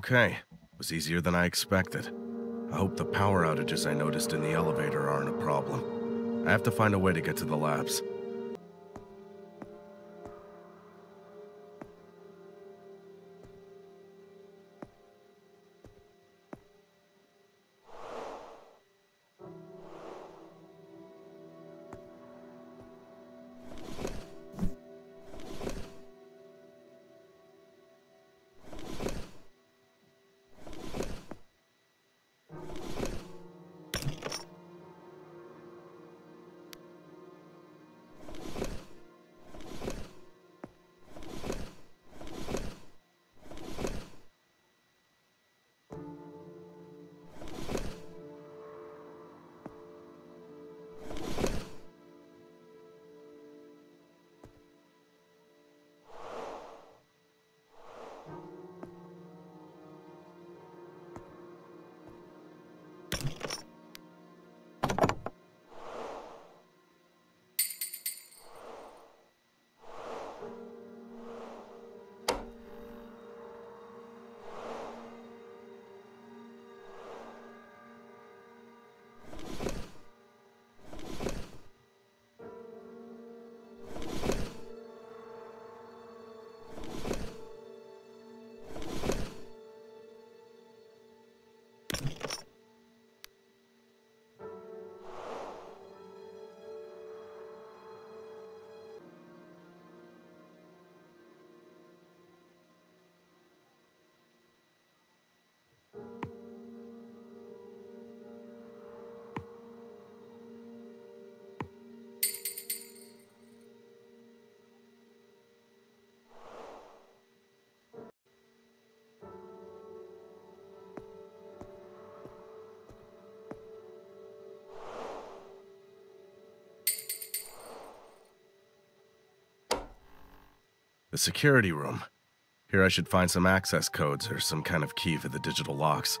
Okay, it was easier than I expected. I hope the power outages I noticed in the elevator aren't a problem. I have to find a way to get to the labs. The security room. Here I should find some access codes or some kind of key for the digital locks.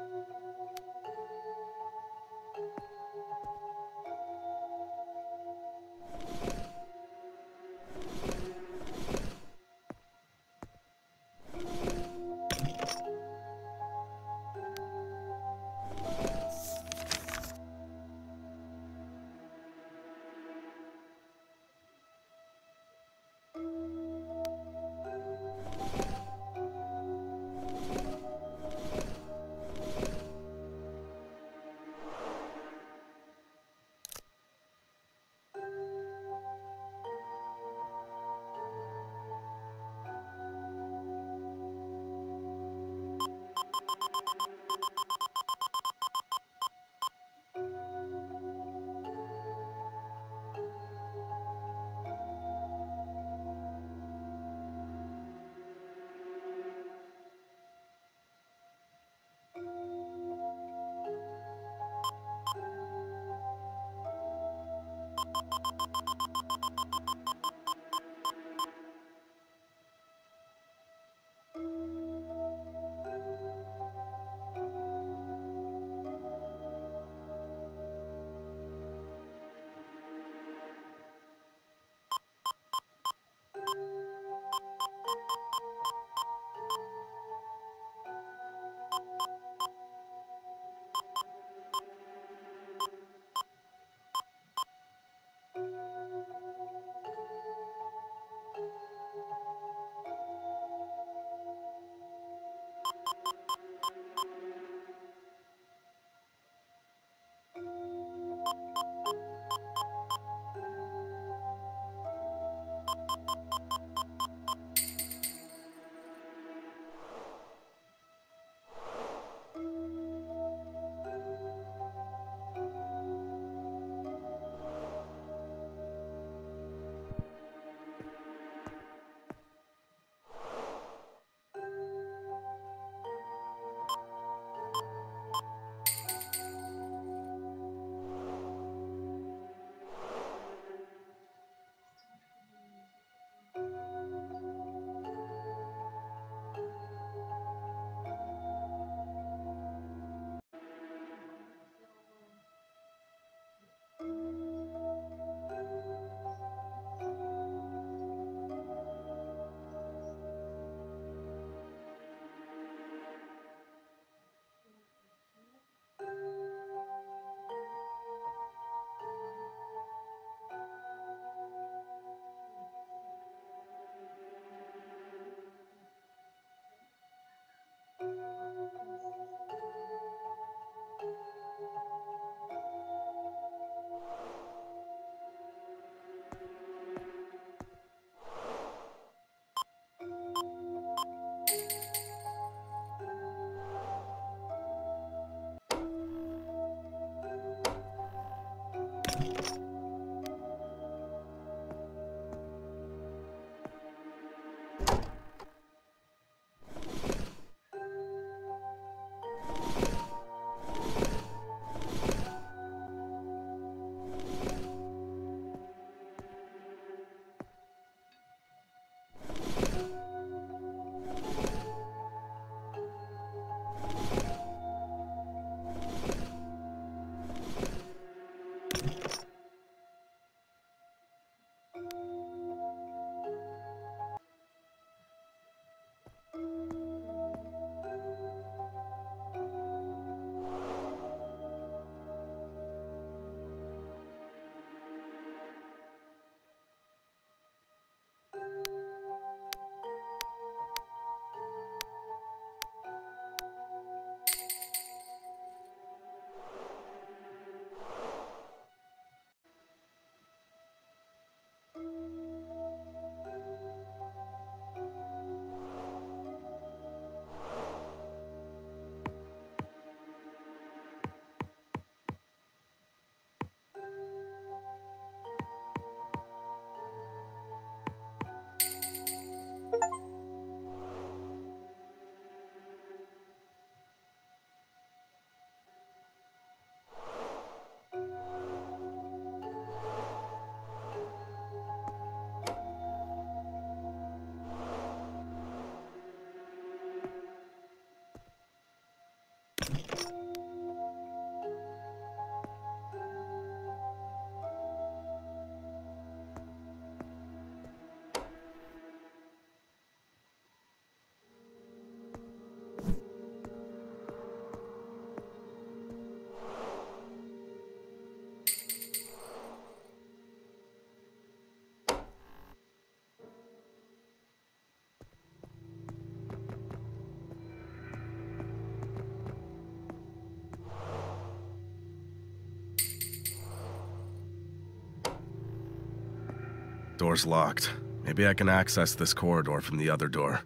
Door's locked. Maybe I can access this corridor from the other door.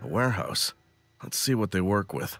A warehouse. Let's see what they work with.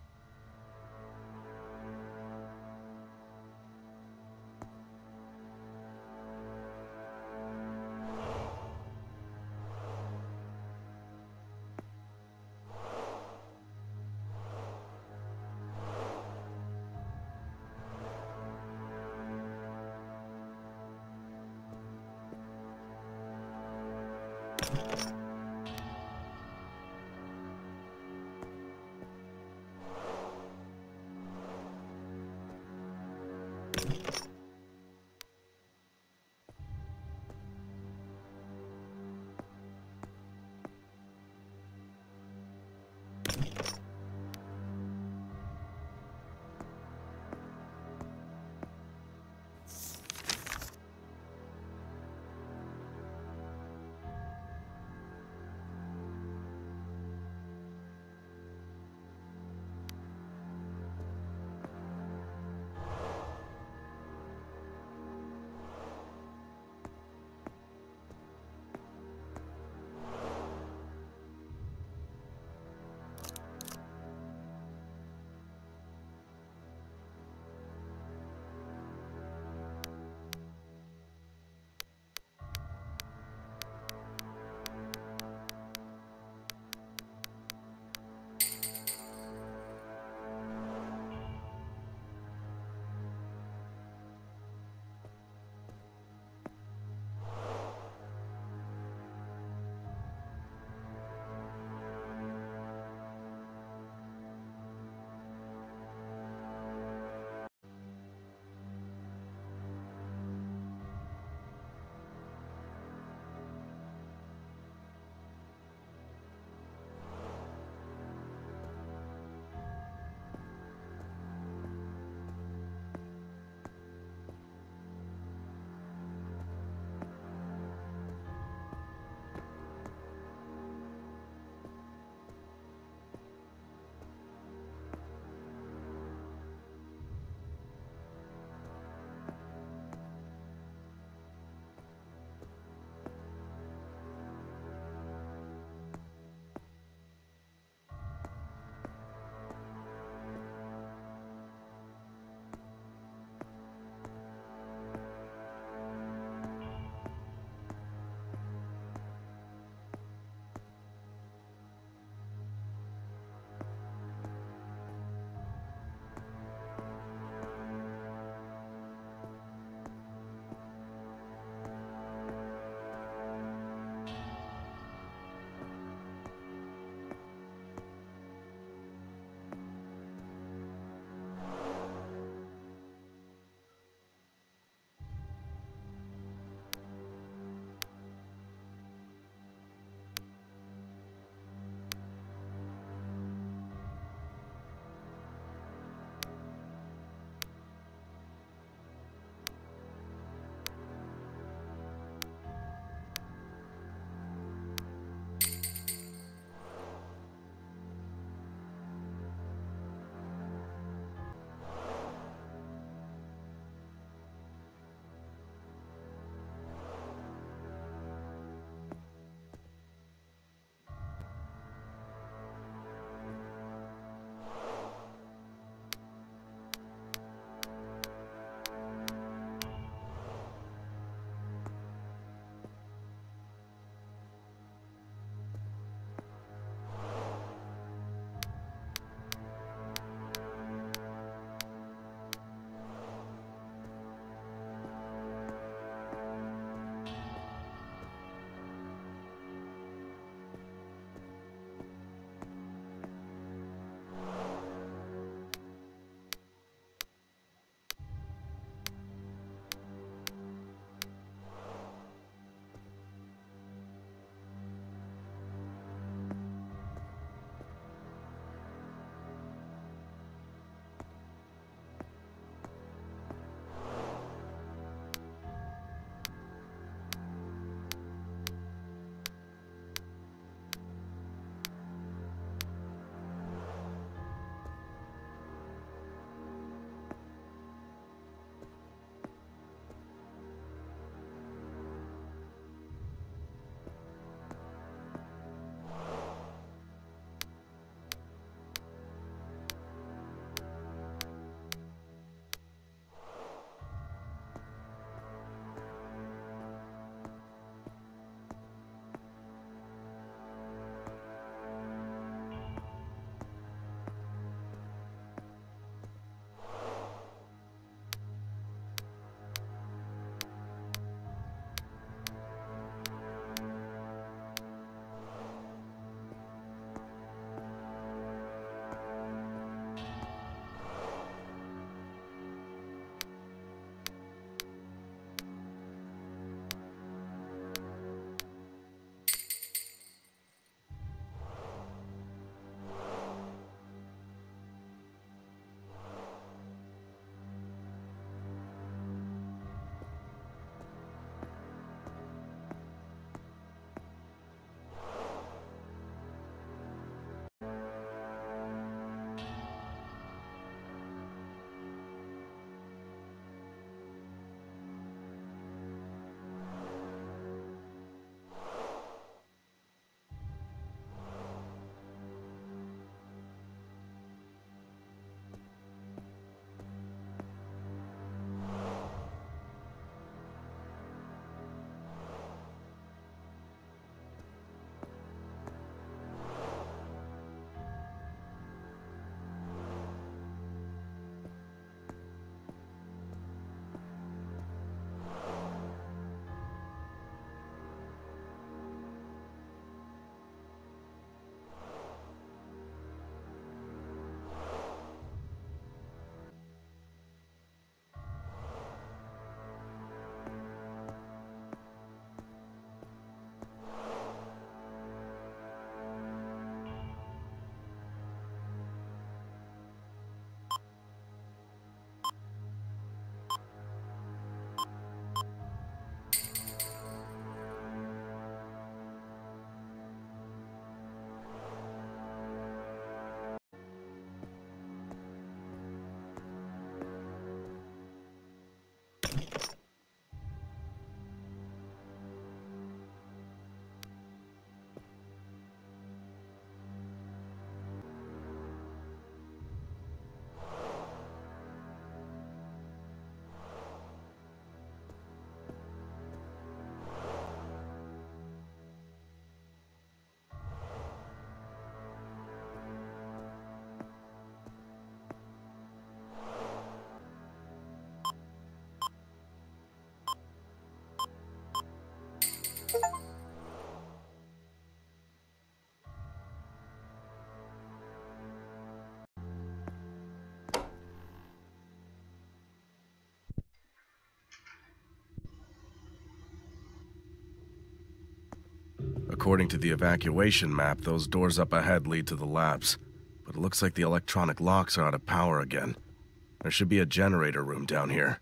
According to the evacuation map, those doors up ahead lead to the labs. But it looks like the electronic locks are out of power again. There should be a generator room down here.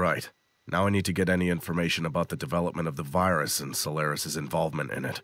Right. Now I need to get any information about the development of the virus and Solaris' involvement in it.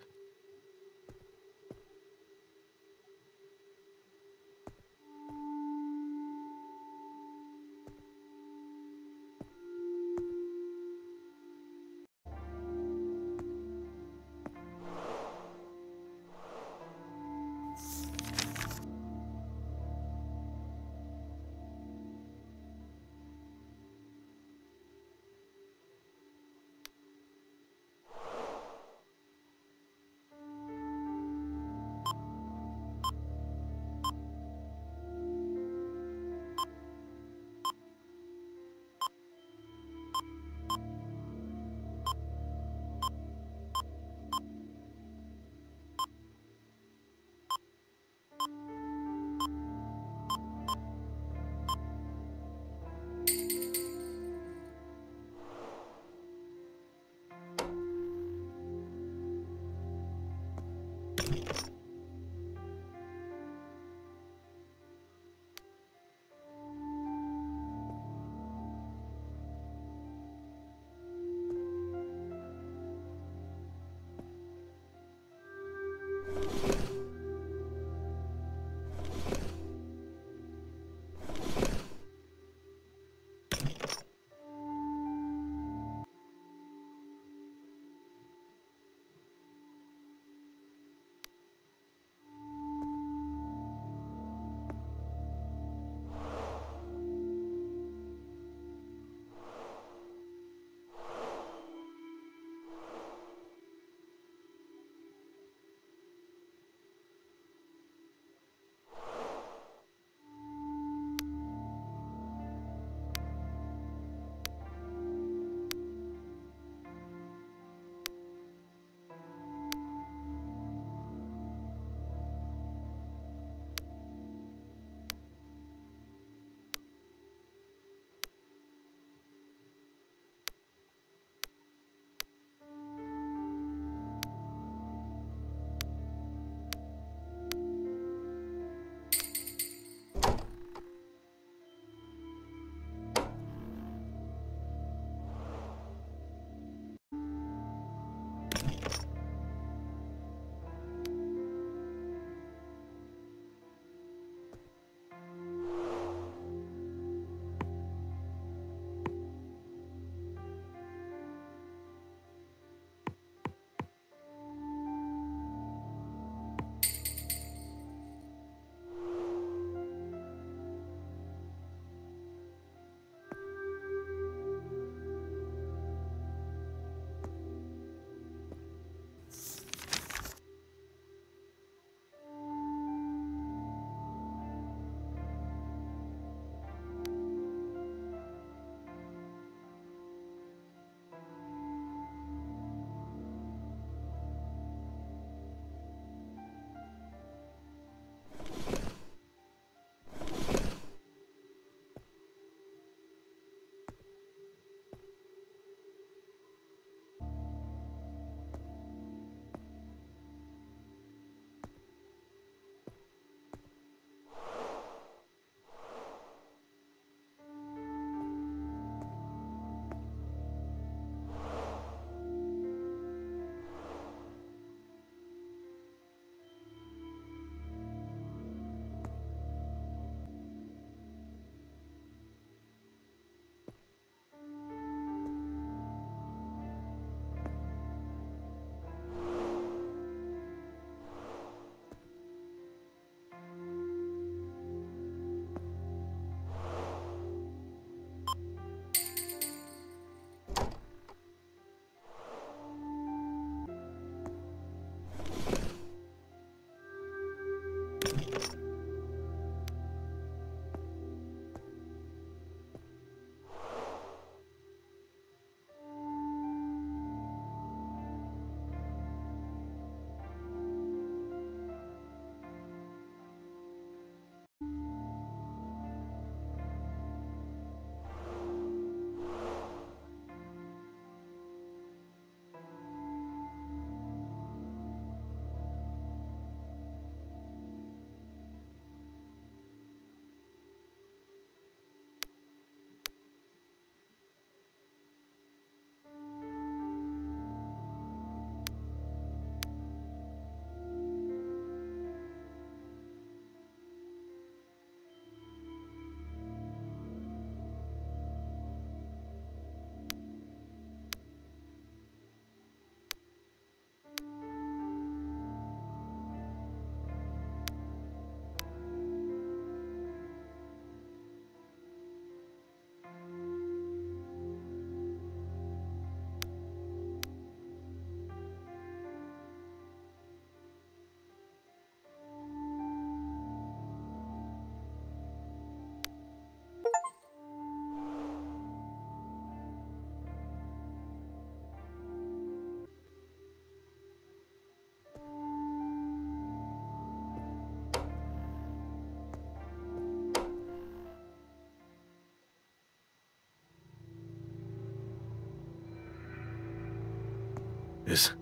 Is...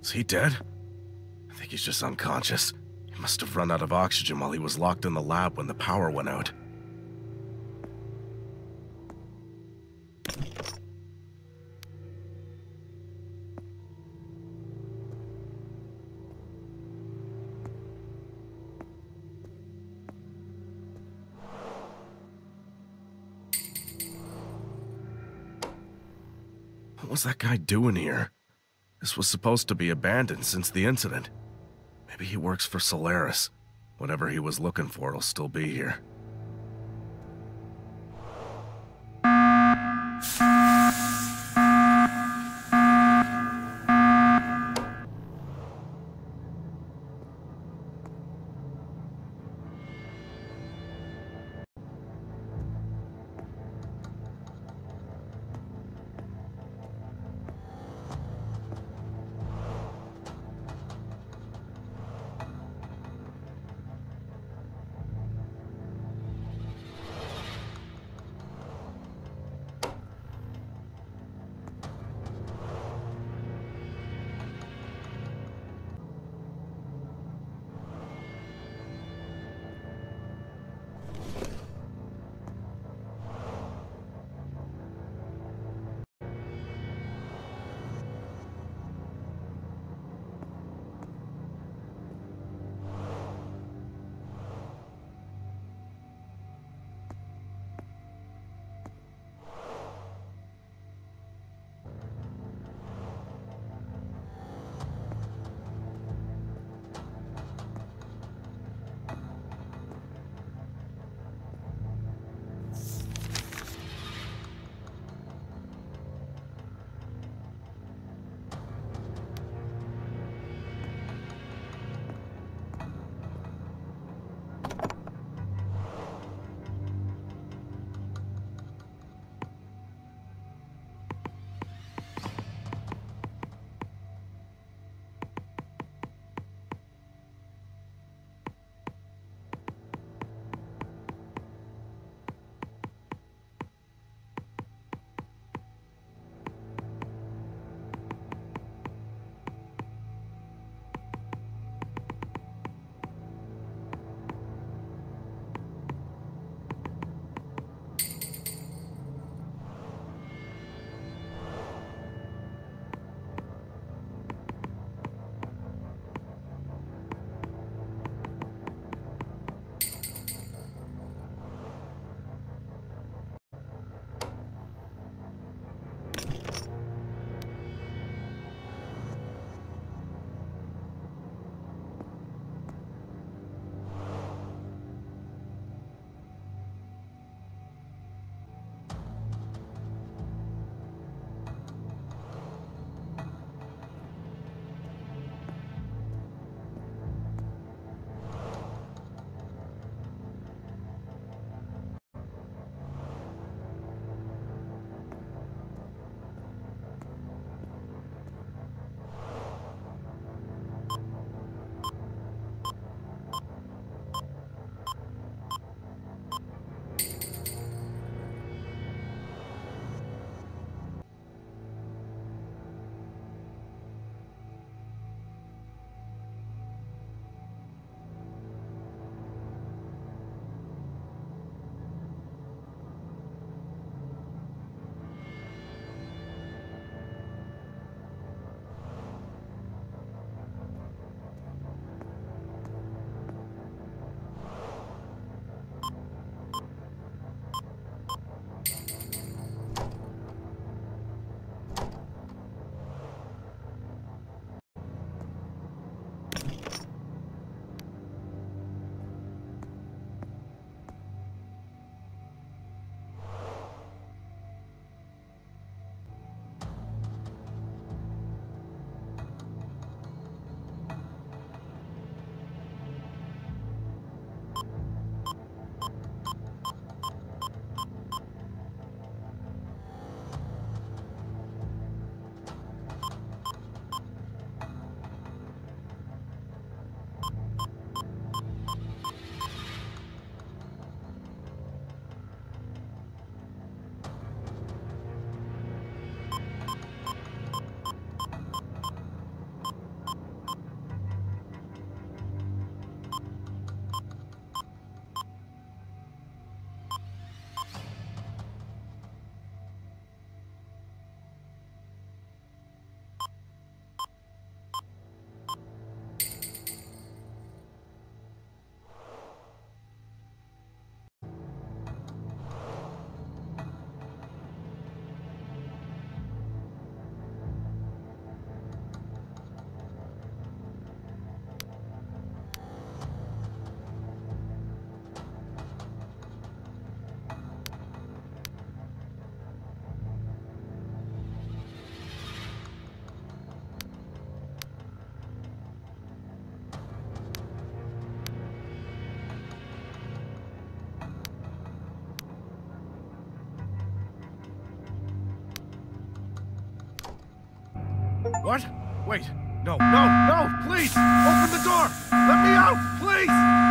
is he dead? I think he's just unconscious. He must have run out of oxygen while he was locked in the lab when the power went out. What was that guy doing here? This was supposed to be abandoned since the incident. Maybe he works for Solaris. Whatever he was looking for will still be here. Wait. No, no, no, please! Open the door! Let me out, please!